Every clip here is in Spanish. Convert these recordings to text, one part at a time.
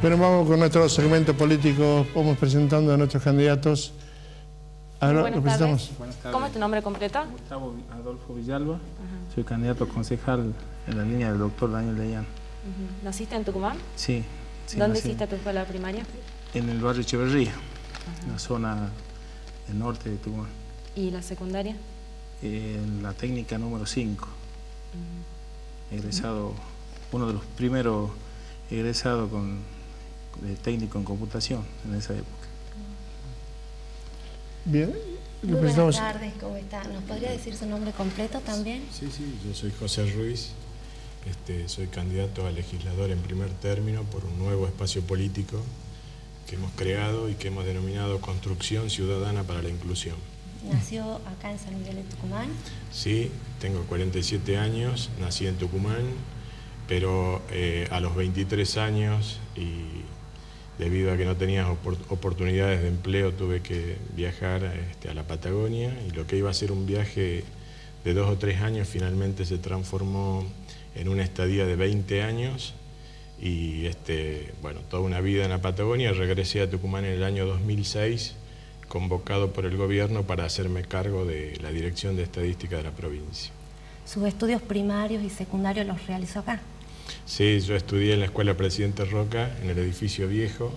Bueno, vamos con nuestro segmento político, vamos presentando a nuestros candidatos. ¿Cómo es tu nombre completo? Gustavo Adolfo Villalba, soy candidato concejal en la línea del doctor Daniel Deyán. Uh ¿Naciste en Tucumán? Sí. ¿Dónde nací. hiciste tu escuela primaria? En el barrio Echeverría, en la zona del norte de Tucumán. ¿Y la secundaria? En la técnica número 5. Uh -huh. Egresado, uno de los primeros egresados con de técnico en computación en esa época. Bien. Muy buenas tardes, ¿cómo está? ¿Nos podría decir su nombre completo también? Sí, sí, yo soy José Ruiz, este, soy candidato a legislador en primer término por un nuevo espacio político que hemos creado y que hemos denominado Construcción Ciudadana para la Inclusión. ¿Nació acá en San Miguel de Tucumán? Sí, tengo 47 años, nací en Tucumán, pero eh, a los 23 años y debido a que no tenía oportunidades de empleo tuve que viajar este, a la Patagonia y lo que iba a ser un viaje de dos o tres años finalmente se transformó en una estadía de 20 años y este, bueno, toda una vida en la Patagonia. Regresé a Tucumán en el año 2006 convocado por el gobierno para hacerme cargo de la Dirección de Estadística de la provincia. ¿Sus estudios primarios y secundarios los realizó acá? Sí, yo estudié en la Escuela Presidente Roca, en el edificio viejo,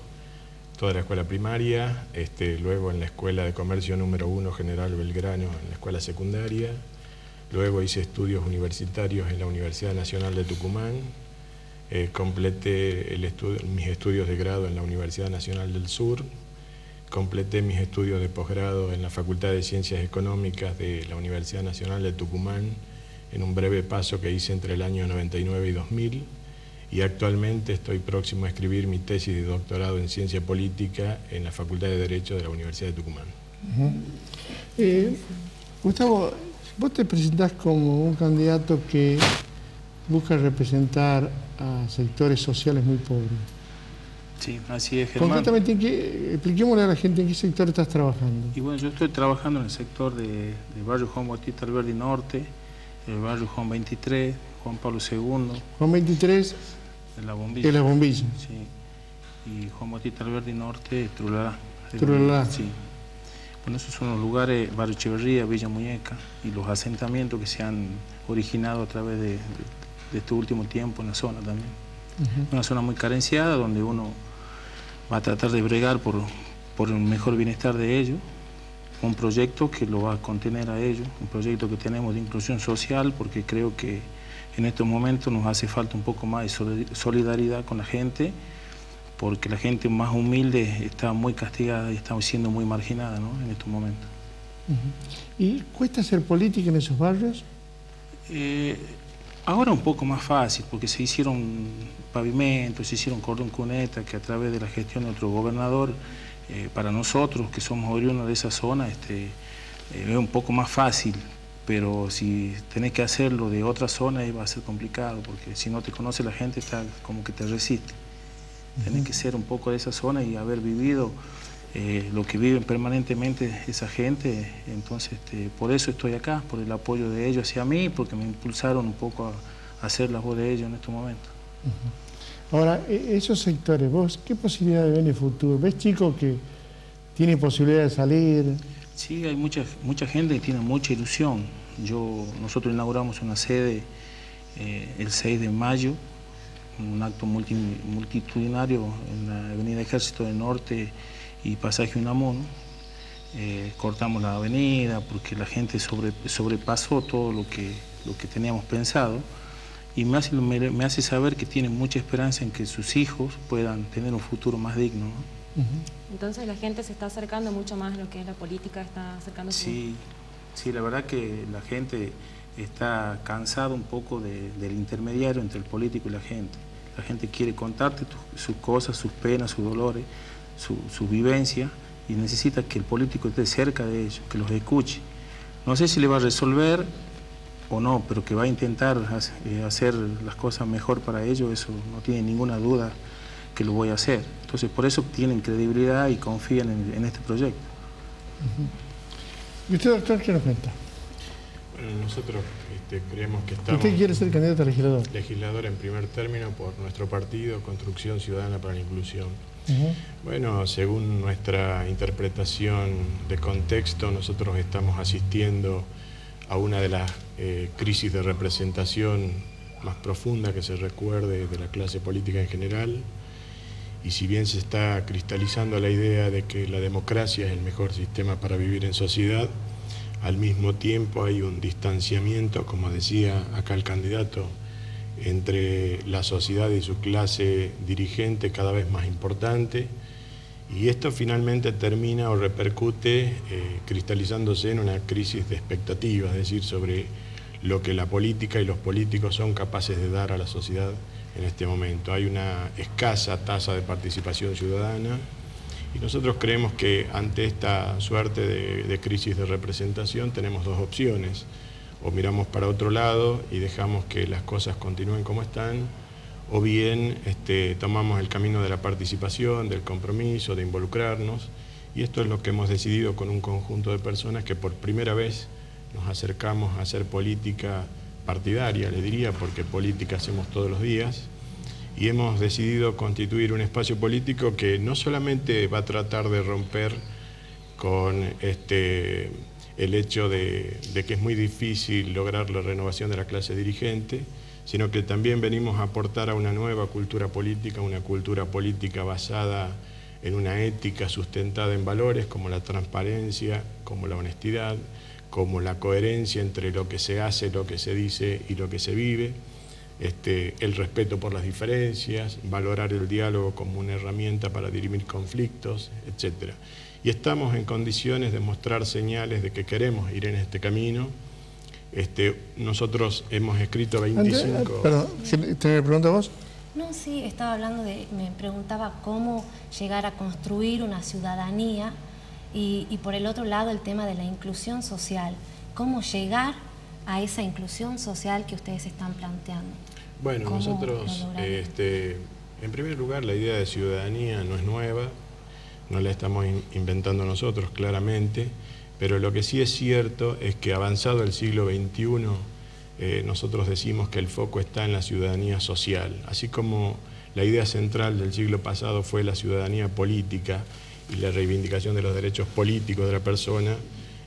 toda la escuela primaria, este, luego en la Escuela de Comercio número 1 General Belgrano, en la escuela secundaria, luego hice estudios universitarios en la Universidad Nacional de Tucumán, eh, completé mis estudios de grado en la Universidad Nacional del Sur, completé mis estudios de posgrado en la Facultad de Ciencias Económicas de la Universidad Nacional de Tucumán, en un breve paso que hice entre el año 99 y 2000 y actualmente estoy próximo a escribir mi tesis de doctorado en Ciencia Política en la Facultad de Derecho de la Universidad de Tucumán. Eh, Gustavo, vos te presentás como un candidato que busca representar a sectores sociales muy pobres. Sí, así es, Germán. Concretamente, expliquémosle a la gente en qué sector estás trabajando. Y bueno, yo estoy trabajando en el sector de, barrio Juan Bautista Alberdi Norte, el barrio Juan 23, Juan Pablo II. Juan 23 en la bombilla. En la bombilla. Sí. Y Juan Bautista Alberdi Norte, Trulalá. Trulalá. Sí. Bueno, esos son los lugares, Barrio Echeverría, Villa Muñeca, y los asentamientos que se han originado a través de, este último tiempo en la zona también. Una zona muy carenciada donde uno va a tratar de bregar por, por un mejor bienestar de ellos un proyecto que lo va a contener a ellos, un proyecto que tenemos de inclusión social, porque creo que en estos momentos nos hace falta un poco más de solidaridad con la gente, porque la gente más humilde está muy castigada y está siendo muy marginada en estos momentos. ¿Y cuesta hacer política en esos barrios? Eh, ahora un poco más fácil, porque se hicieron pavimentos, se hicieron cordón cuneta, que a través de la gestión de otro gobernador eh, para nosotros que somos oriundos de esa zona este, eh, es un poco más fácil, pero si tenés que hacerlo de otra zona va a ser complicado, porque si no te conoce la gente está como que te resiste. Tenés que ser un poco de esa zona y haber vivido eh, lo que viven permanentemente esa gente, entonces este, por eso estoy acá, por el apoyo de ellos hacia mí, porque me impulsaron un poco a, hacer la voz de ellos en estos momentos. Ahora, e, esos sectores, ¿vos qué posibilidades ven en el futuro? ¿Ves chicos que tienen posibilidad de salir? Sí, hay mucha, mucha gente que tiene mucha ilusión. Yo, nosotros inauguramos una sede eh, el 6 de mayo, un acto multitudinario en la Avenida Ejército del Norte y Pasaje Unamuno. Eh, cortamos la avenida porque la gente sobrepasó todo lo que, lo que teníamos pensado y me hace, me, hace saber que tiene mucha esperanza en que sus hijos puedan tener un futuro más digno. Entonces la gente se está acercando mucho más a lo que es la política, está acercando. Sí, sí, la verdad que la gente está cansada un poco del intermediario entre el político y la gente. La gente quiere contarte sus cosas, sus penas, sus dolores, su, su vivencia y necesita que el político esté cerca de ellos, que los escuche. No sé si le va a resolver o no, pero que va a intentar eh, hacer las cosas mejor para ellos, eso no tiene ninguna duda que lo voy a hacer. Entonces, por eso tienen credibilidad y confían en, este proyecto. ¿Y usted, doctor, qué nos cuenta? Bueno, nosotros este, creemos que estamos... ¿Usted quiere ser candidato a legislador? Legislador en primer término por nuestro partido, Construcción Ciudadana para la Inclusión. Bueno, según nuestra interpretación de contexto, nosotros estamos asistiendo a una de las eh, crisis de representación más profunda que se recuerde de la clase política en general. Y si bien se está cristalizando la idea de que la democracia es el mejor sistema para vivir en sociedad, al mismo tiempo hay un distanciamiento, como decía acá el candidato, entre la sociedad y su clase dirigente cada vez más importante y esto finalmente termina o repercute eh, cristalizándose en una crisis de expectativas, es decir, sobre lo que la política y los políticos son capaces de dar a la sociedad en este momento. Hay una escasa tasa de participación ciudadana y nosotros creemos que ante esta suerte de crisis de representación tenemos dos opciones o miramos para otro lado y dejamos que las cosas continúen como están, o bien este, tomamos el camino de la participación, del compromiso, de involucrarnos, y esto es lo que hemos decidido con un conjunto de personas que por primera vez nos acercamos a hacer política partidaria, le diría, porque política hacemos todos los días, y hemos decidido constituir un espacio político que no solamente va a tratar de romper con este el hecho de, que es muy difícil lograr la renovación de la clase dirigente, sino que también venimos a aportar a una nueva cultura política, una cultura política basada en una ética sustentada en valores como la transparencia, como la honestidad, como la coherencia entre lo que se hace, lo que se dice y lo que se vive, este, el respeto por las diferencias, valorar el diálogo como una herramienta para dirimir conflictos, etcétera y estamos en condiciones de mostrar señales de que queremos ir en este camino. Este, nosotros hemos escrito 25... perdón, ¿te pregunta vos? No, sí, estaba hablando de, me preguntaba cómo llegar a construir una ciudadanía y, por el otro lado el tema de la inclusión social. ¿Cómo llegar a esa inclusión social que ustedes están planteando? Bueno, nosotros, este, en primer lugar, la idea de ciudadanía no es nueva, no la estamos inventando nosotros claramente, pero lo que sí es cierto es que avanzado el siglo XXI, eh, nosotros decimos que el foco está en la ciudadanía social, así como la idea central del siglo pasado fue la ciudadanía política y la reivindicación de los derechos políticos de la persona,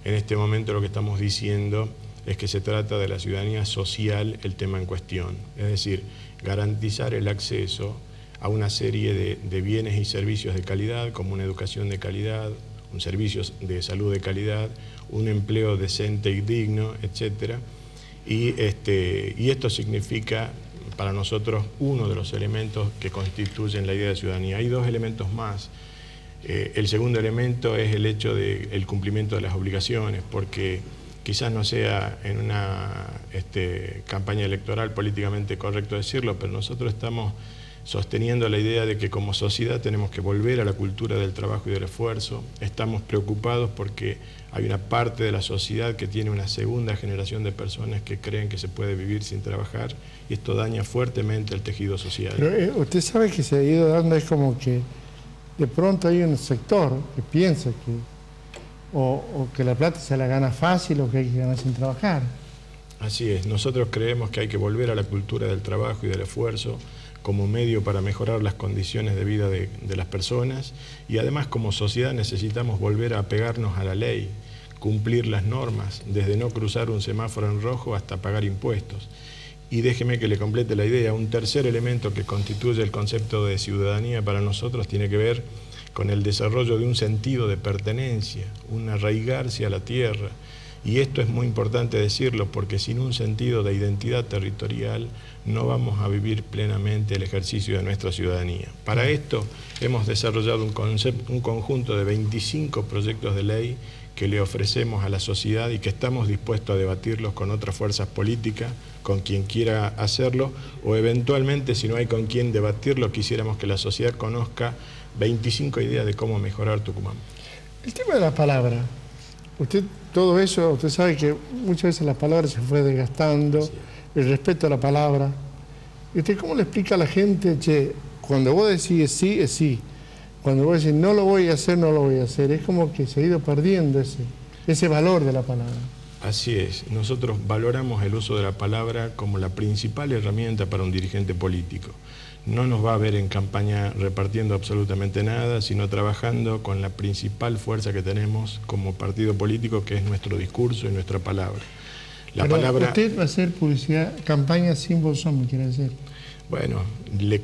en este momento lo que estamos diciendo es que se trata de la ciudadanía social el tema en cuestión, es decir, garantizar el acceso a una serie de, bienes y servicios de calidad, como una educación de calidad, un servicio de salud de calidad, un empleo decente y digno, etc. Y, este, y esto significa para nosotros uno de los elementos que constituyen la idea de ciudadanía. Hay dos elementos más. Eh, el segundo elemento es el hecho del cumplimiento de las obligaciones, porque quizás no sea en una este, campaña electoral políticamente correcto decirlo, pero nosotros estamos sosteniendo la idea de que como sociedad tenemos que volver a la cultura del trabajo y del esfuerzo. Estamos preocupados porque hay una parte de la sociedad que tiene una segunda generación de personas que creen que se puede vivir sin trabajar y esto daña fuertemente el tejido social. Pero eh, usted sabe que se ha ido dando, es como que de pronto hay un sector que piensa que o, que la plata se la gana fácil o que hay que ganar sin trabajar. Así es, nosotros creemos que hay que volver a la cultura del trabajo y del esfuerzo, como medio para mejorar las condiciones de vida de, las personas y además como sociedad necesitamos volver a apegarnos a la ley, cumplir las normas, desde no cruzar un semáforo en rojo hasta pagar impuestos. Y déjeme que le complete la idea, un tercer elemento que constituye el concepto de ciudadanía para nosotros tiene que ver con el desarrollo de un sentido de pertenencia, un arraigarse a la tierra, y esto es muy importante decirlo porque sin un sentido de identidad territorial no vamos a vivir plenamente el ejercicio de nuestra ciudadanía. Para esto hemos desarrollado un, un conjunto de 25 proyectos de ley que le ofrecemos a la sociedad y que estamos dispuestos a debatirlos con otras fuerzas políticas, con quien quiera hacerlo, o eventualmente, si no hay con quien debatirlo, quisiéramos que la sociedad conozca 25 ideas de cómo mejorar Tucumán. El tema de la palabra, Usted, todo eso, usted sabe que muchas veces las palabras se fue desgastando, el respeto a la palabra. ¿Y usted cómo le explica a la gente, che, cuando vos decís sí, es sí? Cuando vos decís no lo voy a hacer, no lo voy a hacer. Es como que se ha ido perdiendo ese, ese valor de la palabra. Así es, nosotros valoramos el uso de la palabra como la principal herramienta para un dirigente político. No nos va a ver en campaña repartiendo absolutamente nada, sino trabajando con la principal fuerza que tenemos como partido político, que es nuestro discurso y nuestra palabra. La palabra... Usted va a hacer publicidad, campaña sin bolsón, me quiere decir. Bueno,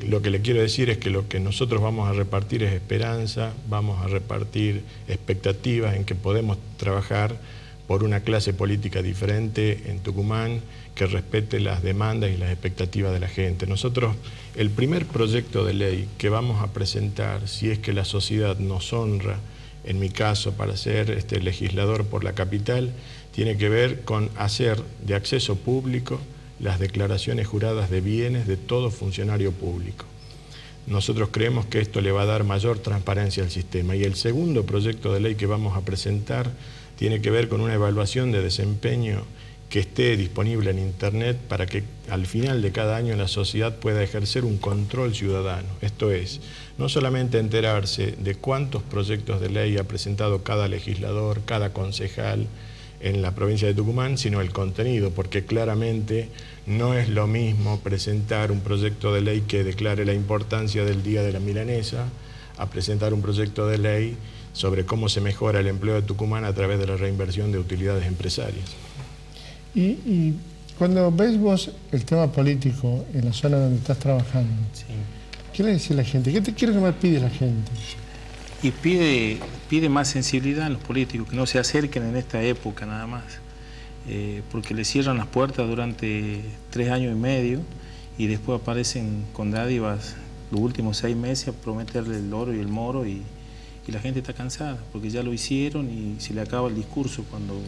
lo que le quiero decir es que lo que nosotros vamos a repartir es esperanza, vamos a repartir expectativas en que podemos trabajar por una clase política diferente en Tucumán que respete las demandas y las expectativas de la gente. Nosotros, el primer proyecto de ley que vamos a presentar, si es que la sociedad nos honra, en mi caso, para ser este legislador por la capital, tiene que ver con hacer de acceso público las declaraciones juradas de bienes de todo funcionario público. Nosotros creemos que esto le va a dar mayor transparencia al sistema. Y el segundo proyecto de ley que vamos a presentar tiene que ver con una evaluación de desempeño que esté disponible en Internet para que al final de cada año la sociedad pueda ejercer un control ciudadano. Esto es, no solamente enterarse de cuántos proyectos de ley ha presentado cada legislador, cada concejal, en la provincia de Tucumán, sino el contenido, porque claramente no es lo mismo presentar un proyecto de ley que declare la importancia del Día de la Milanesa a presentar un proyecto de ley sobre cómo se mejora el empleo de Tucumán a través de la reinversión de utilidades empresarias. Y, cuando ves vos el tema político en la zona donde estás trabajando, ¿qué le dice la gente? ¿Qué te quiere que más pide la gente? Y pide, pide más sensibilidad en los políticos, que no se acerquen en esta época nada más, eh, porque le cierran las puertas durante tres años y medio y después aparecen con dádivas los últimos seis meses a prometerle el oro y el moro y, la gente está cansada, porque ya lo hicieron y se le acaba el discurso cuando,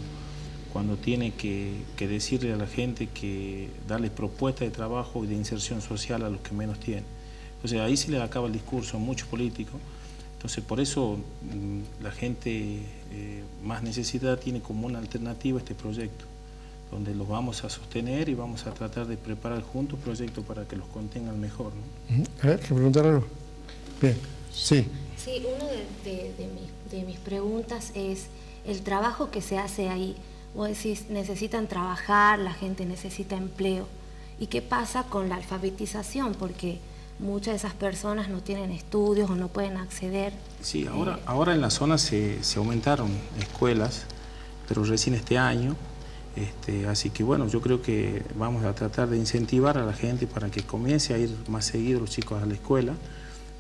cuando tiene que, que decirle a la gente que darles propuestas de trabajo y de inserción social a los que menos tienen. Entonces ahí se le acaba el discurso a muchos políticos. Entonces, por eso mm, la gente eh, más necesitada tiene como una alternativa este proyecto, donde los vamos a sostener y vamos a tratar de preparar juntos proyectos para que los contengan mejor. A ver, ¿que preguntar algo? Bien, sí. Sí, una de, mis, preguntas es el trabajo que se hace ahí. Vos decís, necesitan trabajar, la gente necesita empleo. ¿Y qué pasa con la alfabetización? Porque muchas de esas personas no tienen estudios o no pueden acceder. Sí, ahora, ahora en la zona se, aumentaron escuelas, pero recién este año, este, así que bueno, yo creo que vamos a tratar de incentivar a la gente para que comience a ir más seguido los chicos a la escuela,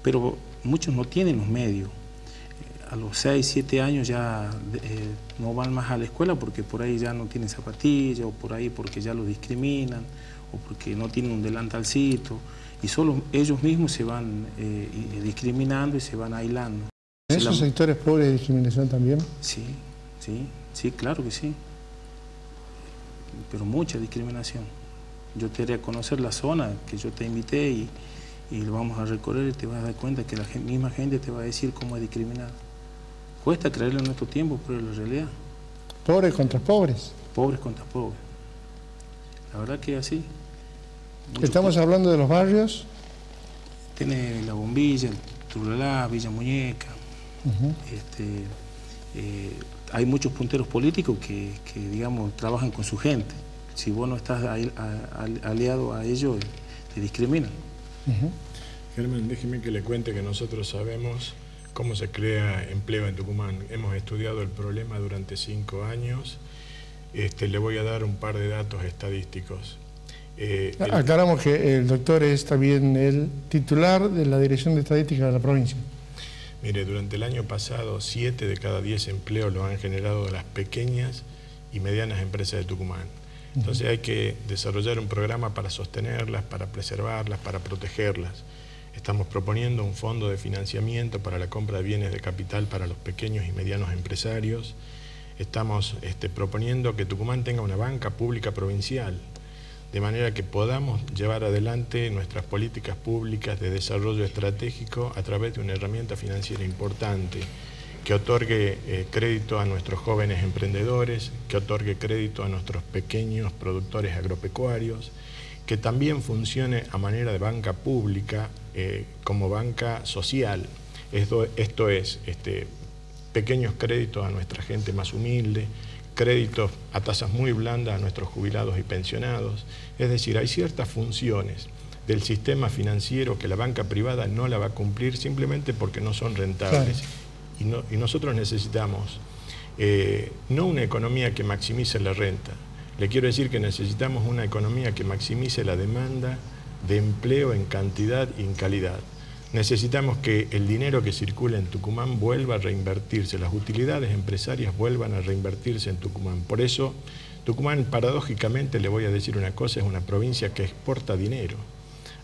pero muchos no tienen los medios. Eh, a los 6, 7 años ya eh, no van más a la escuela porque por ahí ya no tienen zapatillas o por ahí porque ya los discriminan o porque no tienen un delantalcito y solo ellos mismos se van eh, discriminando y se van aislando. ¿En esos sectores pobres hay discriminación también? Sí, sí, sí, claro que sí. Pero mucha discriminación. Yo te haré conocer la zona que yo te invité y, lo vamos a recorrer y te vas a dar cuenta que la misma gente te va a decir cómo es discriminado. Cuesta creerlo en nuestro tiempo, pero es la realidad. Pobres contra pobres. Pobres contra pobres. La verdad que es así. Estamos hablando de los barrios. Tiene La Bombilla, Turlalá, Villa Muñeca. este, eh, hay muchos punteros políticos que, digamos, trabajan con su gente. Si vos no estás aliado a ellos, te discriminan. Germán, déjeme que le cuente que nosotros sabemos cómo se crea empleo en Tucumán. Hemos estudiado el problema durante cinco años. Este, le voy a dar un par de datos estadísticos. Eh, Aclaramos que el doctor es también el titular de la Dirección de Estadística de la provincia. Mire, durante el año pasado, 7 de cada 10 empleos lo han generado las pequeñas y medianas empresas de Tucumán. Entonces hay que desarrollar un programa para sostenerlas, para preservarlas, para protegerlas. Estamos proponiendo un fondo de financiamiento para la compra de bienes de capital para los pequeños y medianos empresarios. Estamos este, proponiendo que Tucumán tenga una banca pública provincial de manera que podamos llevar adelante nuestras políticas públicas de desarrollo estratégico a través de una herramienta financiera importante que otorgue eh, crédito a nuestros jóvenes emprendedores, que otorgue crédito a nuestros pequeños productores agropecuarios, que también funcione a manera de banca pública eh, como banca social. Esto, esto es este, pequeños créditos a nuestra gente más humilde, créditos a tasas muy blandas a nuestros jubilados y pensionados. Es decir, hay ciertas funciones del sistema financiero que la banca privada no la va a cumplir simplemente porque no son rentables. Y, nosotros necesitamos eh, no una economía que maximice la renta, le quiero decir que necesitamos una economía que maximice la demanda de empleo en cantidad y en calidad. Necesitamos que el dinero que circula en Tucumán vuelva a reinvertirse, las utilidades empresarias vuelvan a reinvertirse en Tucumán. Por eso, Tucumán, paradójicamente, le voy a decir una cosa, es una provincia que exporta dinero.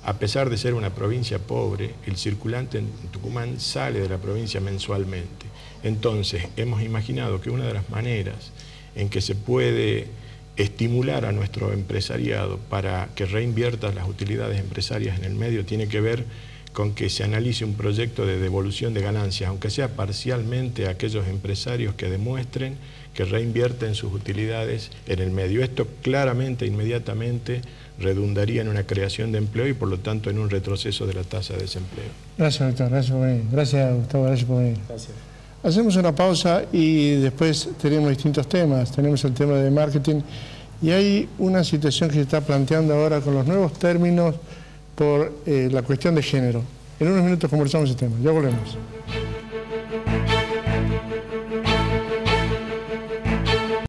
A pesar de ser una provincia pobre, el circulante en Tucumán sale de la provincia mensualmente. Entonces, hemos imaginado que una de las maneras en que se puede estimular a nuestro empresariado para que reinvierta las utilidades empresarias en el medio tiene que ver con que se analice un proyecto de devolución de ganancias, aunque sea parcialmente a aquellos empresarios que demuestren que reinvierten sus utilidades en el medio. Esto claramente, inmediatamente, redundaría en una creación de empleo y por lo tanto en un retroceso de la tasa de desempleo. Gracias, doctor. Gracias por venir. Gracias, Gustavo. Gracias por venir. Gracias. Hacemos una pausa y después tenemos distintos temas. Tenemos el tema de marketing y hay una situación que se está planteando ahora con los nuevos términos por eh, la cuestión de género. En unos minutos conversamos ese tema. Ya volvemos.